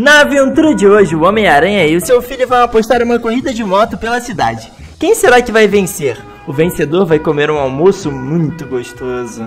Na aventura de hoje, o Homem-Aranha e o seu filho vão apostar uma corrida de moto pela cidade. Quem será que vai vencer? O vencedor vai comer um almoço muito gostoso.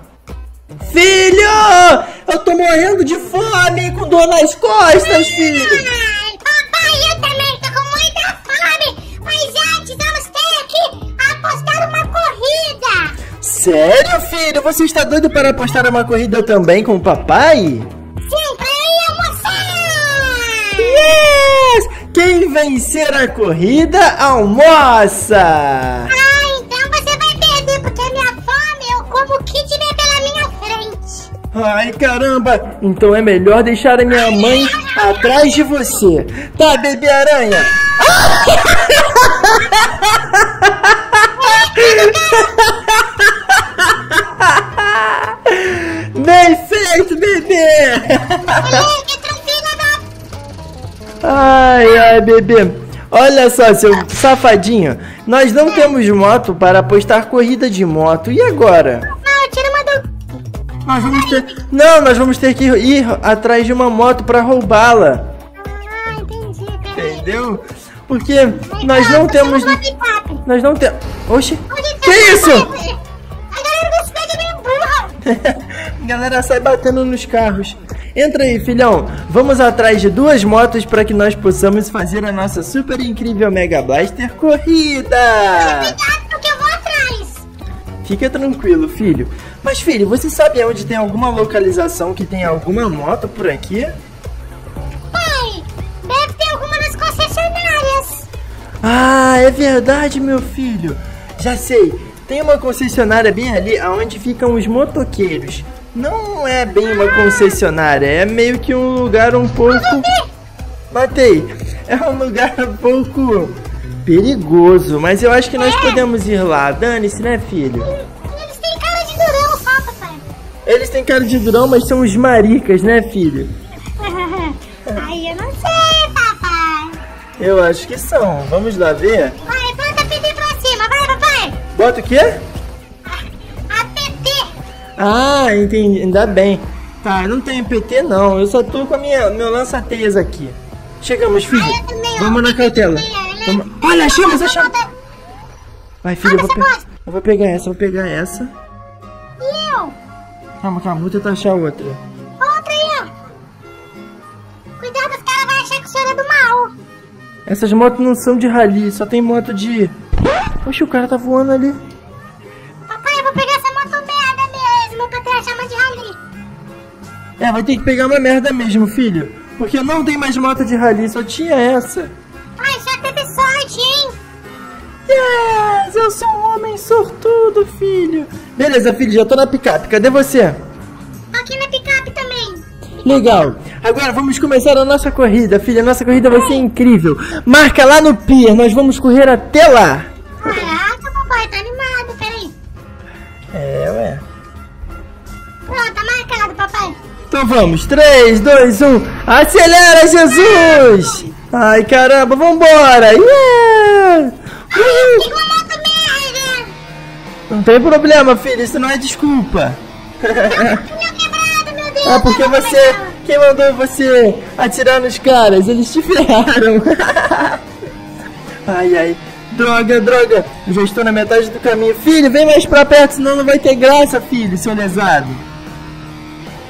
Filho! Eu tô morrendo de fome com dor nas costas, filho! Sério, filho? Você está doido para apostar uma corrida também com o papai? Sim, para ir almoçar! Yes! Quem vencer a corrida, almoça! Ah, Ai, caramba! Então é melhor deixar a minha mãe atrás de você. Tá, bebê aranha? Bem feito, bebê! Ai, ai, bebê. Olha só, seu safadinho. Nós não temos moto para apostar corrida de moto. E agora? Nós vamos ter... Não, nós vamos ter que ir atrás de uma moto para roubá-la. Ah, entendi. Entendeu? Porque nós não temos... Nós não temos... Oxi. Que isso? A galera sai batendo nos carros. Entra aí, filhão. Vamos atrás de duas motos para que nós possamos fazer a nossa super incrível Mega Blaster corrida. Cuidado que eu vou atrás. Fica tranquilo, filho. Mas, filho, você sabe onde tem alguma localização que tem alguma moto por aqui? Pai, deve ter alguma nas concessionárias. Ah, é verdade, meu filho. Já sei. Tem uma concessionária bem ali onde ficam os motoqueiros. Não é bem uma concessionária, é meio que um lugar um pouco. Matei! É um lugar um pouco perigoso, mas eu acho que nós podemos ir lá. Dane-se, né, filho? Eles têm cara de durão, mas são os maricas, né, filho? Ai, eu não sei, papai. Eu acho que são. Vamos lá ver? Vai, planta PT pra cima, vai, papai. Bota o quê? A PT. Ah, entendi. Ainda bem. Tá, eu não tenho PT não. Eu só tô com a minha meu lança-teias aqui. Chegamos, filho. Ah, também. Vamos na cautela. Né? Vamos... Olha, achamos, achamos. Vai, filho, eu vou, pe... eu vou pegar essa, eu vou pegar essa. Calma, calma, vou tentar achar outra. Outra aí, ó. Cuidado, os caras vão achar que o senhor é do mal. Essas motos não são de rally, só tem moto de... Oxe, o cara tá voando ali. Papai, eu vou pegar essa moto merda mesmo pra ter a chama de rally. É, vai ter que pegar uma merda mesmo, filho. Porque não tem mais moto de rally, só tinha essa. Eu sou um homem sortudo, filho. Beleza, filho, já tô na picape. Cadê você? Aqui na picape também. Legal. Agora vamos começar a nossa corrida, filha. Nossa corrida vai ser incrível. Marca lá no pier, nós vamos correr até lá. Caraca, papai, tá animado, peraí. É, ué. Pronto, tá marcado, papai. Então vamos, 3, 2, 1, acelera, Jesus! Ai, caramba, vambora! Yeah! Não tem problema, filho, isso não é desculpa. Pneu quebrado, meu Deus. É porque você. Quem mandou você atirar nos caras? Eles te ferraram. Ai, ai. Droga, droga. Eu já estou na metade do caminho. Filho, vem mais pra perto, senão não vai ter graça, filho, seu lesado.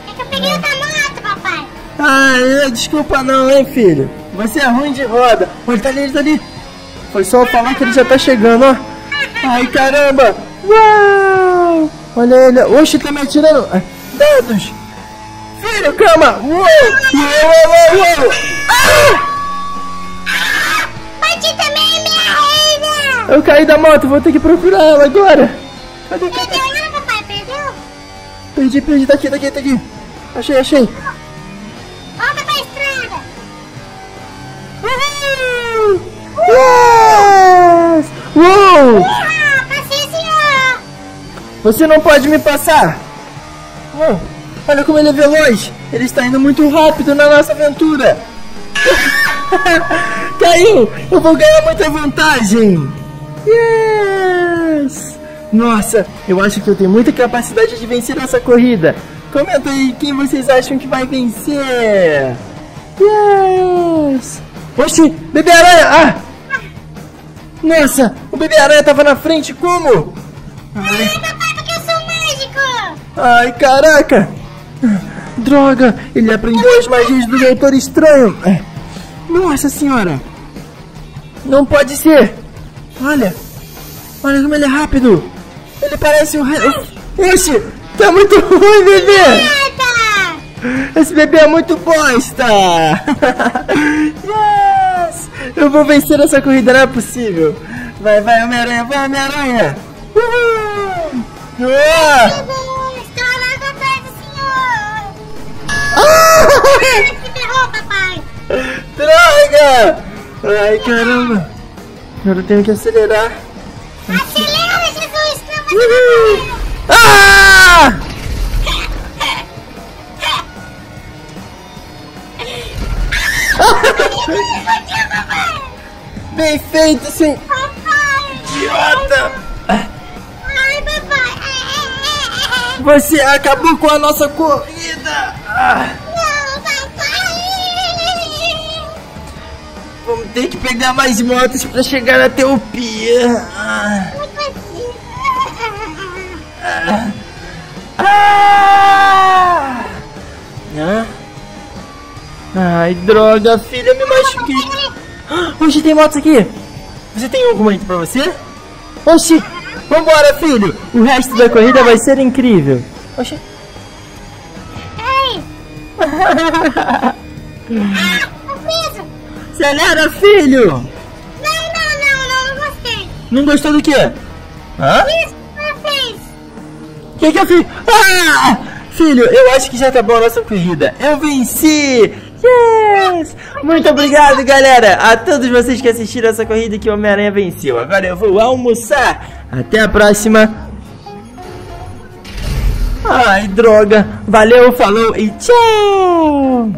É que eu peguei outra moto, papai. Ai, desculpa não, hein, filho. Você é ruim de roda. Olha, tá ali, ele tá ali. Foi só falar que ele já tá chegando, ó. Ai, caramba. Uau! Olha ele. Oxe, tá me atirando. Ai, dados. Filho, calma. Uou, uou, uou, uou. Ah! Bati também, minha reina! Eu caí da moto, vou ter que procurar ela agora. Cadê? Perdeu ela, papai? Perdeu? Perdi, perdi. Tá aqui, tá aqui, tá aqui. Achei, achei. Volta pra estrada! Uhul! Yes! Uou! Ah, senhor! Você não pode me passar! Uou! Olha como ele é veloz! Ele está indo muito rápido na nossa aventura! Caiu! Eu vou ganhar muita vantagem! Yes! Nossa, eu acho que eu tenho muita capacidade de vencer essa corrida! Comenta aí quem vocês acham que vai vencer! Yes! Oxi, bebê aranha! Ah! Nossa, o bebê aranha tava na frente, como? Ai. Ai, caraca! Droga, ele aprendeu as magias do Doutor Estranho. É. Nossa senhora! Não pode ser! Olha! Olha como ele é rápido! Ele parece um... Oxi! Tá muito ruim, bebê! Esse bebê é muito bosta! yes! Eu vou vencer essa corrida, não é possível! Vai, vai, Homem-Aranha, vai, Homem-Aranha! Uhul! Ah! Se ferrou, papai! Droga! Ai, caramba! Agora eu tenho que acelerar. Acelera, Jesus! Uhul! Ah! Bem feito, sim! Papai! Idiota! Ai, papai! Você acabou com a nossa corrida! Não, papai! vamos ter que pegar mais motos para chegar até o pia. Ah, ah! Ah. Ai, droga, filha, me machuquei. Ah, Oxi, tem motos aqui. Você tem alguma aí pra você? Oxi, vambora, filho. O resto da corrida vai ser incrível. Oxi. Ei! Tô preso! Acelera, filho. Não, não, não, não, não gostei! Não gostou do quê? Hã? Isso que você fez! O que, que eu fiz? Ah! Filho, eu acho que já tá bom a nossa corrida. Eu venci! Yes! Muito obrigado, galera! A todos vocês que assistiram essa corrida que o Homem-Aranha venceu. Agora eu vou almoçar. Até a próxima. Ai, droga. Valeu, falou e tchau!